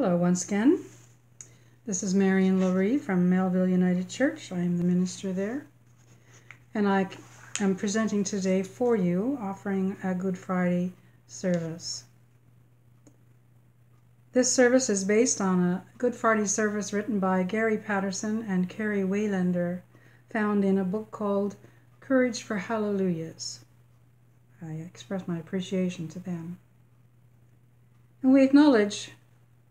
Hello, once again. This is Marion Laurie from Melville United Church. I am the minister there. And I am presenting today for you, offering a Good Friday service. This service is based on a Good Friday service written by Gary Paterson and Keri Wehlander, found in a book called Courage for Hallelujahs. I express my appreciation to them. And we acknowledge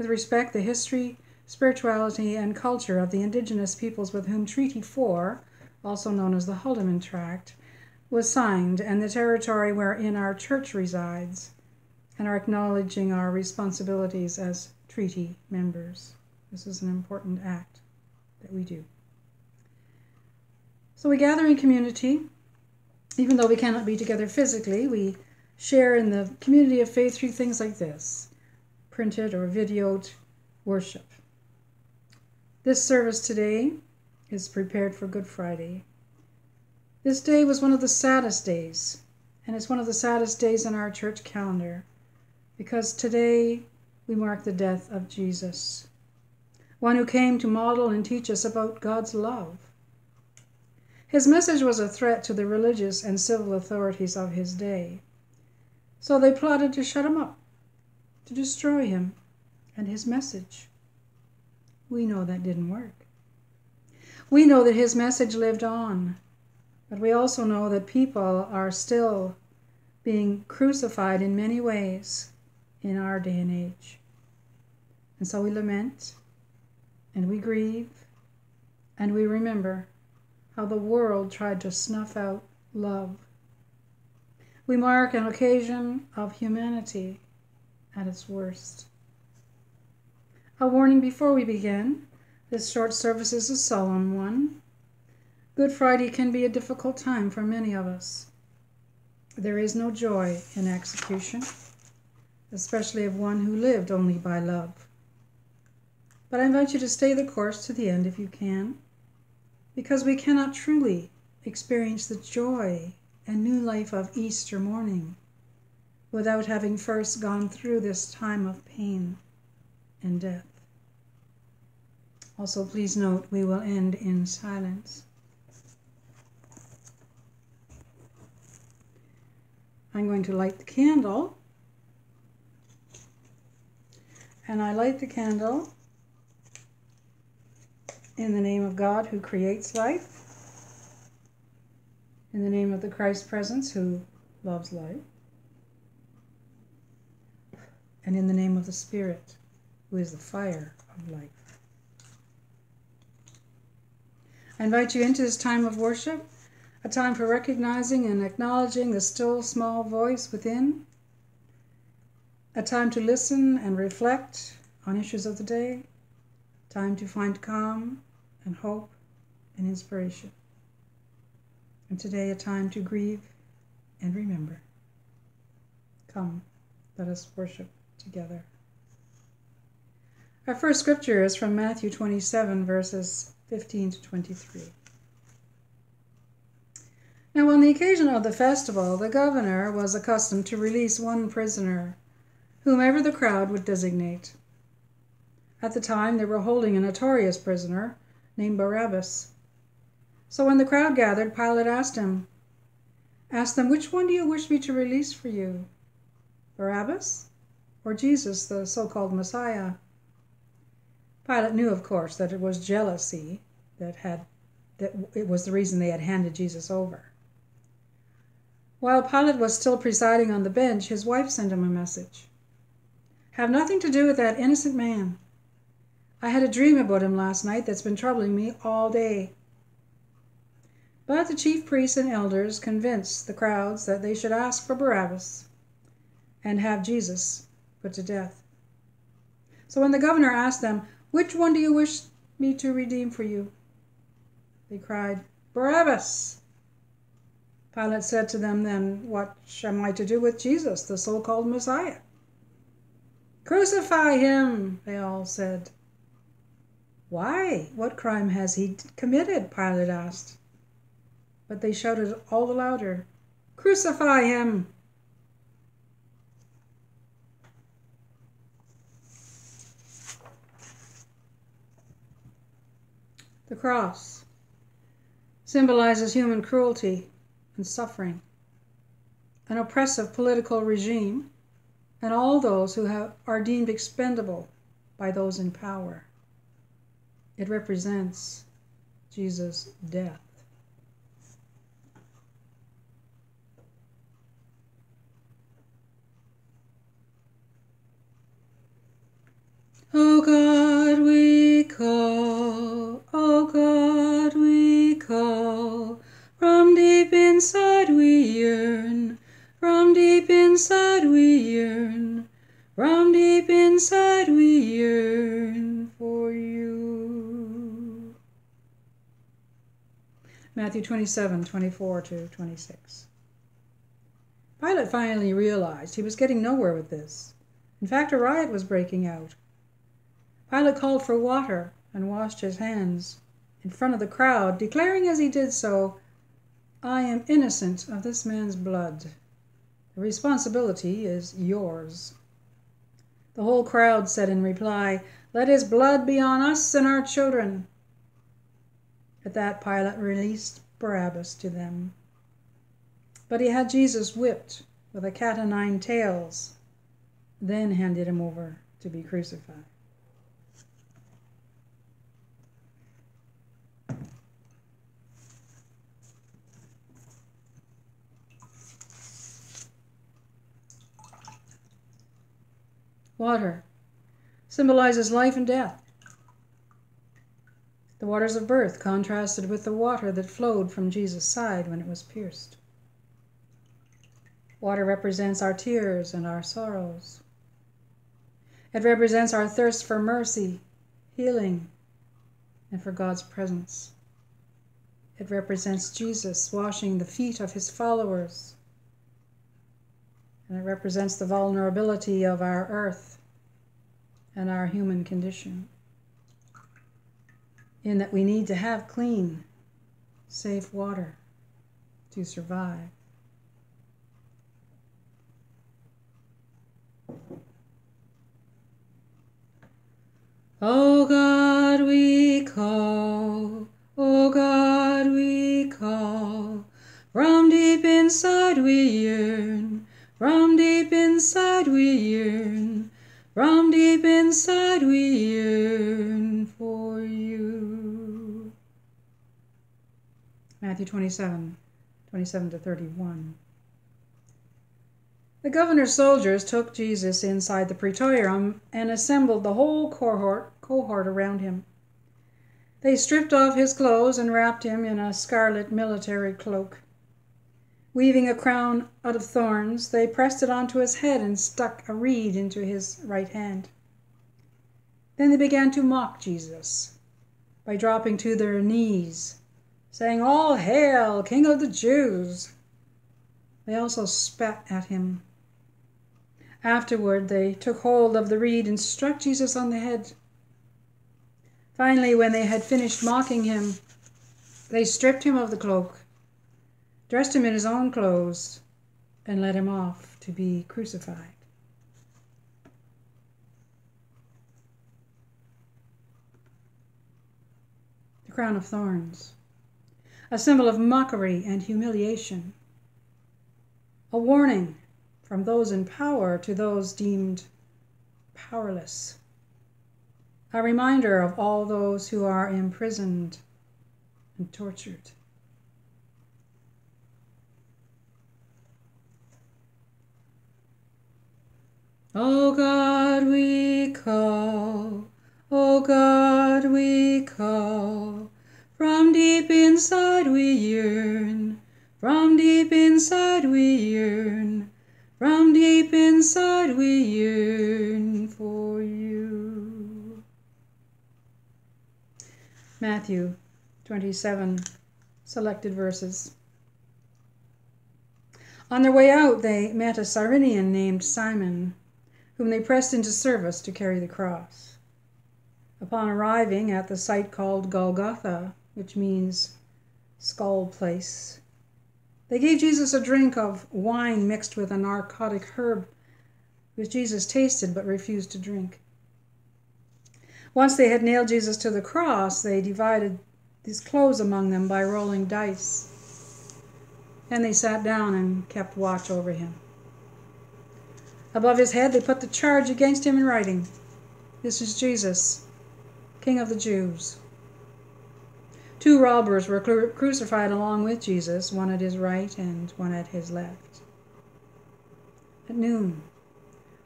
with respect the history, spirituality, and culture of the indigenous peoples with whom Treaty 4, also known as the Haldimand Tract, was signed, and the territory wherein our church resides, and are acknowledging our responsibilities as treaty members. This is an important act that we do. So we gather in community. Even though we cannot be together physically, we share in the community of faith through things like this printed or videoed worship. This service today is prepared for Good Friday. This day was one of the saddest days, and it's one of the saddest days in our church calendar because today we mark the death of Jesus, one who came to model and teach us about God's love. His message was a threat to the religious and civil authorities of his day, so they plotted to shut him up to destroy him and his message. We know that didn't work. We know that his message lived on, but we also know that people are still being crucified in many ways in our day and age. And so we lament and we grieve and we remember how the world tried to snuff out love. We mark an occasion of humanity at its worst. A warning before we begin this short service is a solemn one. Good Friday can be a difficult time for many of us. There is no joy in execution, especially of one who lived only by love. But I invite you to stay the course to the end if you can, because we cannot truly experience the joy and new life of Easter morning without having first gone through this time of pain and death. Also, please note we will end in silence. I'm going to light the candle. And I light the candle in the name of God who creates life, in the name of the Christ presence who loves life, and in the name of the Spirit, who is the fire of life. I invite you into this time of worship, a time for recognizing and acknowledging the still small voice within, a time to listen and reflect on issues of the day, time to find calm and hope and inspiration. And today, a time to grieve and remember. Come, let us worship together. Our first scripture is from Matthew 27, verses 15 to 23. Now, on the occasion of the festival, the governor was accustomed to release one prisoner, whomever the crowd would designate. At the time, they were holding a notorious prisoner named Barabbas. So when the crowd gathered, Pilate asked him, Ask them, which one do you wish me to release for you? Barabbas or Jesus, the so called Messiah. Pilate knew, of course, that it was jealousy that had that it was the reason they had handed Jesus over. While Pilate was still presiding on the bench, his wife sent him a message. Have nothing to do with that innocent man. I had a dream about him last night that's been troubling me all day. But the chief priests and elders convinced the crowds that they should ask for Barabbas and have Jesus put to death. So when the governor asked them, Which one do you wish me to redeem for you? They cried, Barabbas. Pilate said to them, Then what am I to do with Jesus, the so called Messiah? Crucify him, they all said. Why? What crime has he committed? Pilate asked. But they shouted all the louder, Crucify him! Cross symbolizes human cruelty and suffering, an oppressive political regime, and all those who have, are deemed expendable by those in power. It represents Jesus' death. Matthew 27 24 to 26. Pilate finally realized he was getting nowhere with this. In fact, a riot was breaking out. Pilate called for water and washed his hands in front of the crowd, declaring as he did so, I am innocent of this man's blood. The responsibility is yours. The whole crowd said in reply, Let his blood be on us and our children. At that, Pilate released Barabbas to them. But he had Jesus whipped with a cat o' nine tails, then handed him over to be crucified. Water symbolizes life and death. The waters of birth contrasted with the water that flowed from Jesus' side when it was pierced. Water represents our tears and our sorrows. It represents our thirst for mercy, healing, and for God's presence. It represents Jesus washing the feet of his followers and it represents the vulnerability of our earth and our human condition. In that we need to have clean, safe water to survive. Matthew 27, 27 to 31. The governor's soldiers took Jesus inside the praetorium and assembled the whole cohort, cohort around him. They stripped off his clothes and wrapped him in a scarlet military cloak. Weaving a crown out of thorns, they pressed it onto his head and stuck a reed into his right hand. Then they began to mock Jesus by dropping to their knees, saying, All hail, King of the Jews! They also spat at him. Afterward, they took hold of the reed and struck Jesus on the head. Finally, when they had finished mocking him, they stripped him of the cloak dressed him in his own clothes, and led him off to be crucified. The crown of thorns, a symbol of mockery and humiliation, a warning from those in power to those deemed powerless, a reminder of all those who are imprisoned and tortured. O God, we call, O God, we call. From deep inside we yearn, from deep inside we yearn, from deep inside we yearn for you. Matthew 27, selected verses. On their way out, they met a Cyrenian named Simon whom they pressed into service to carry the cross. Upon arriving at the site called Golgotha, which means skull place, they gave Jesus a drink of wine mixed with a narcotic herb, which Jesus tasted but refused to drink. Once they had nailed Jesus to the cross, they divided his clothes among them by rolling dice. And they sat down and kept watch over him. Above his head they put the charge against him in writing This is Jesus, King of the Jews. Two robbers were crucified along with Jesus, one at his right and one at his left. At noon,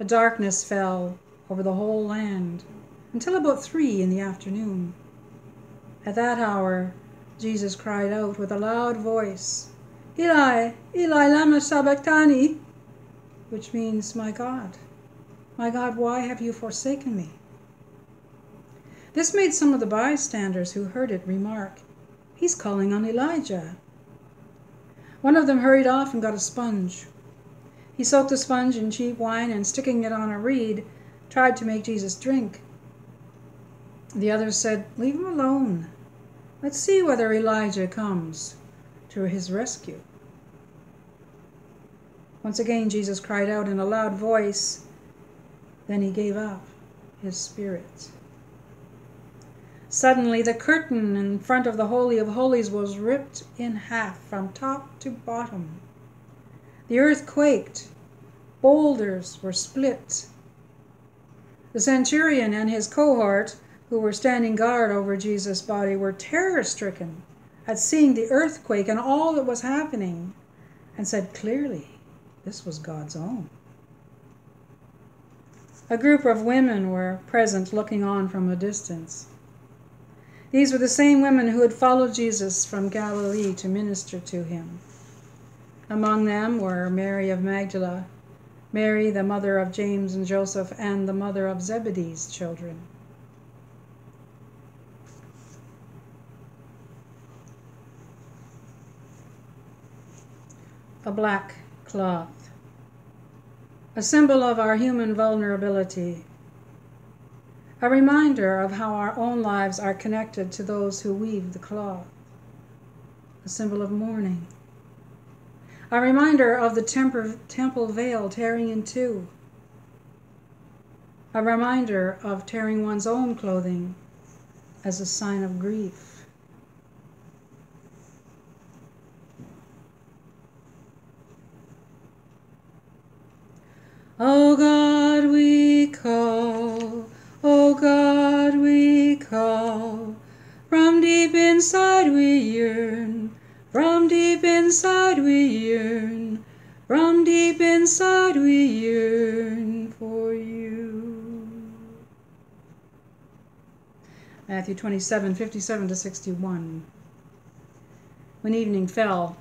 a darkness fell over the whole land until about three in the afternoon. At that hour, Jesus cried out with a loud voice, Eli, Eli, lama sabachthani, which means, My God, my God, why have you forsaken me? This made some of the bystanders who heard it remark, He's calling on Elijah. One of them hurried off and got a sponge. He soaked the sponge in cheap wine and, sticking it on a reed, tried to make Jesus drink. The others said, Leave him alone. Let's see whether Elijah comes to his rescue. Once again, Jesus cried out in a loud voice. Then he gave up his spirit. Suddenly, the curtain in front of the Holy of Holies was ripped in half from top to bottom. The earth quaked, boulders were split. The centurion and his cohort, who were standing guard over Jesus' body, were terror stricken at seeing the earthquake and all that was happening, and said clearly this was God's own. A group of women were present looking on from a distance. These were the same women who had followed Jesus from Galilee to minister to him. Among them were Mary of Magdala, Mary, the mother of James and Joseph, and the mother of Zebedee's children. A black cloth, a symbol of our human vulnerability a reminder of how our own lives are connected to those who weave the cloth, a symbol of mourning, a reminder of the temper, temple veil tearing in two, a reminder of tearing one's own clothing as a sign of grief. Oh God, we call O God, we call. From deep inside we yearn. From deep inside we yearn. From deep inside we yearn for you. Matthew 27, 57 to 61. When evening fell,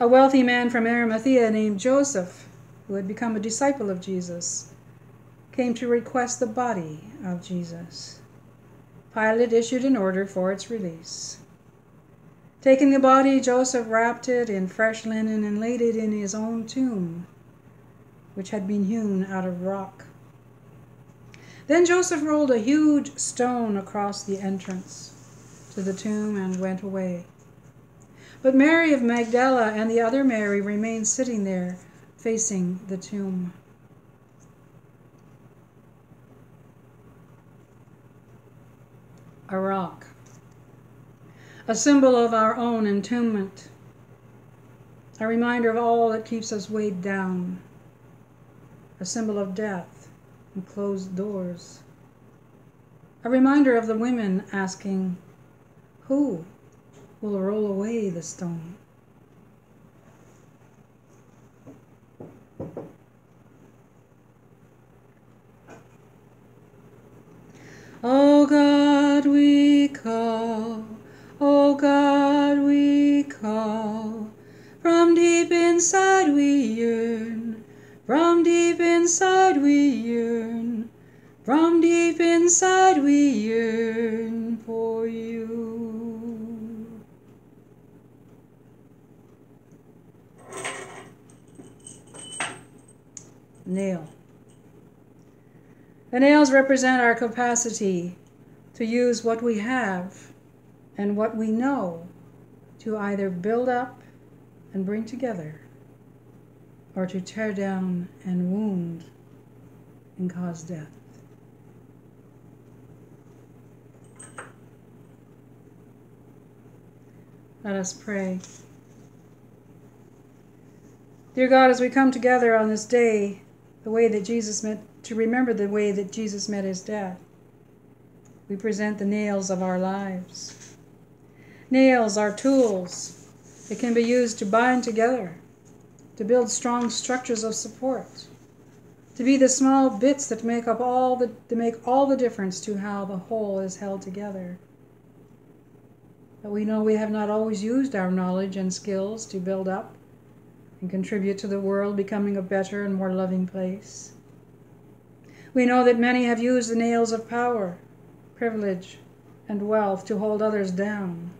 a wealthy man from Arimathea named Joseph, who had become a disciple of Jesus, came to request the body of Jesus. Pilate issued an order for its release. Taking the body, Joseph wrapped it in fresh linen and laid it in his own tomb, which had been hewn out of rock. Then Joseph rolled a huge stone across the entrance to the tomb and went away. But Mary of Magdala and the other Mary remained sitting there, facing the tomb. A rock, a symbol of our own entombment, a reminder of all that keeps us weighed down, a symbol of death and closed doors, a reminder of the women asking, Who will roll away the stone? O God, we call, O God, we call. From deep inside we yearn, from deep inside we yearn, from deep inside we yearn for you. Nail. The nails represent our capacity to use what we have and what we know to either build up and bring together or to tear down and wound and cause death. Let us pray. Dear God, as we come together on this day, the way that Jesus met, to remember the way that Jesus met his death, we present the nails of our lives. Nails are tools that can be used to bind together, to build strong structures of support, to be the small bits that make up all the to make all the difference to how the whole is held together. But we know we have not always used our knowledge and skills to build up and contribute to the world becoming a better and more loving place. We know that many have used the nails of power, privilege, and wealth to hold others down,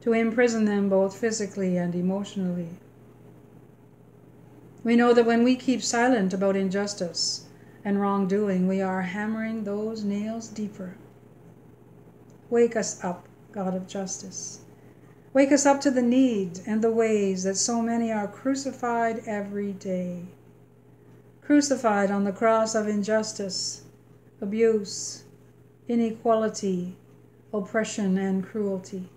to imprison them both physically and emotionally. We know that when we keep silent about injustice and wrongdoing, we are hammering those nails deeper. Wake us up God of justice. Wake us up to the need and the ways that so many are crucified every day. Crucified on the cross of injustice, abuse, inequality, oppression, and cruelty.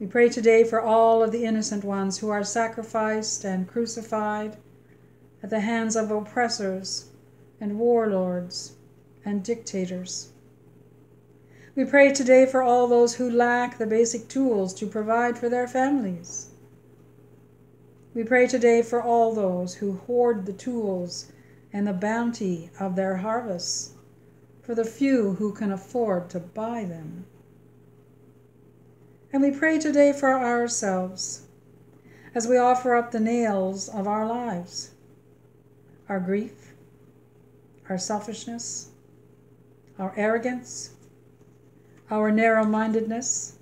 We pray today for all of the innocent ones who are sacrificed and crucified at the hands of oppressors and warlords and dictators. We pray today for all those who lack the basic tools to provide for their families. We pray today for all those who hoard the tools and the bounty of their harvests, for the few who can afford to buy them. And we pray today for ourselves as we offer up the nails of our lives, our grief, our selfishness, our arrogance, our narrow mindedness,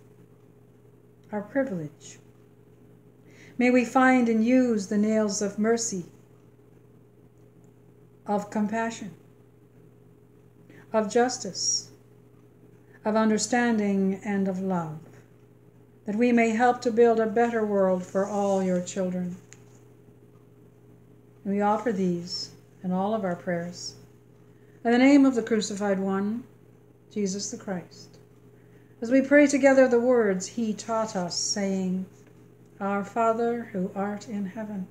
our privilege. May we find and use the nails of mercy, of compassion, of justice, of understanding, and of love, that we may help to build a better world for all your children. And we offer these in all of our prayers. In the name of the crucified one, Jesus the Christ as we pray together the words he taught us, saying, Our Father who art in heaven,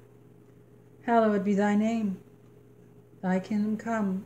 hallowed be thy name. Thy kingdom come,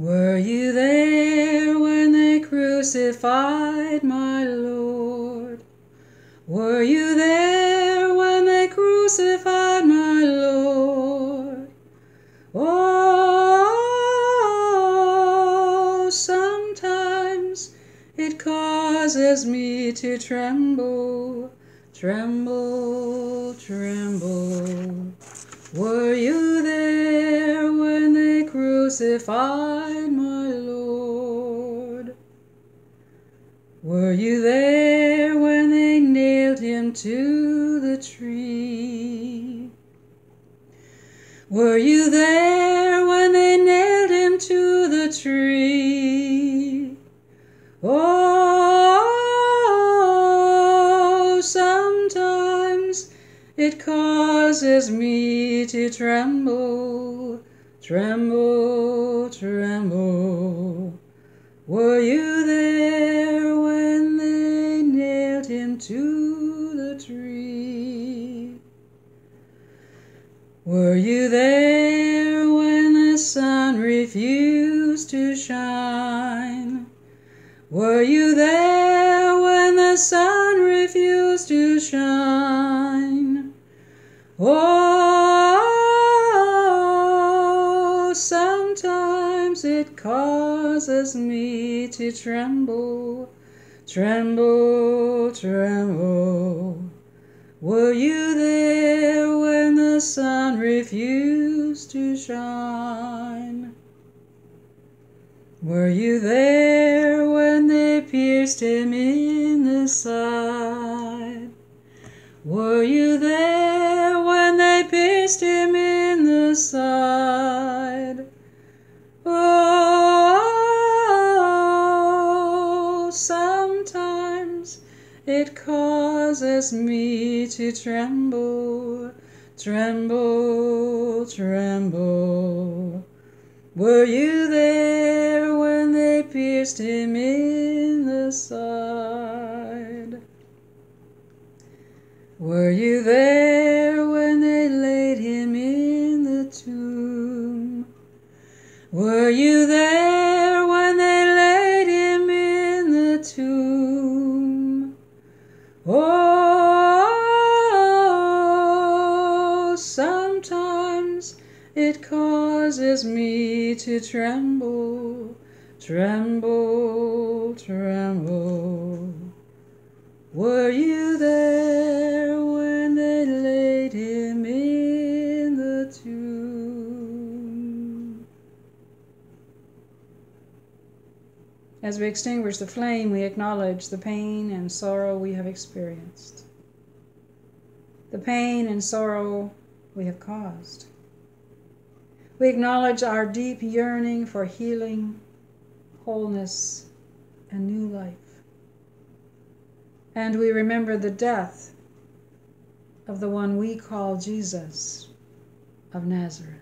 Were you there when they crucified my Lord? Were you there when they crucified my Lord? Oh, sometimes it causes me to tremble, tremble, tremble. Were you there crucified my Lord? Were you there when they nailed him to the tree? Were you there when they nailed him to the tree? Oh, sometimes it causes me to tremble, tremble, tremble. Were you there when they nailed him to the tree? Were you there when the sun refused to shine? Were you there when the sun refused to shine? Oh, causes me to tremble, tremble, tremble. Were you there when the sun refused to shine? Were you there when they pierced him in the side? To tremble, tremble, tremble. Were you there when they pierced him in the side? Were you there to tremble, tremble, tremble. Were you there when they laid him in the tomb? As we extinguish the flame, we acknowledge the pain and sorrow we have experienced, the pain and sorrow we have caused. We acknowledge our deep yearning for healing, wholeness, and new life and we remember the death of the one we call Jesus of Nazareth.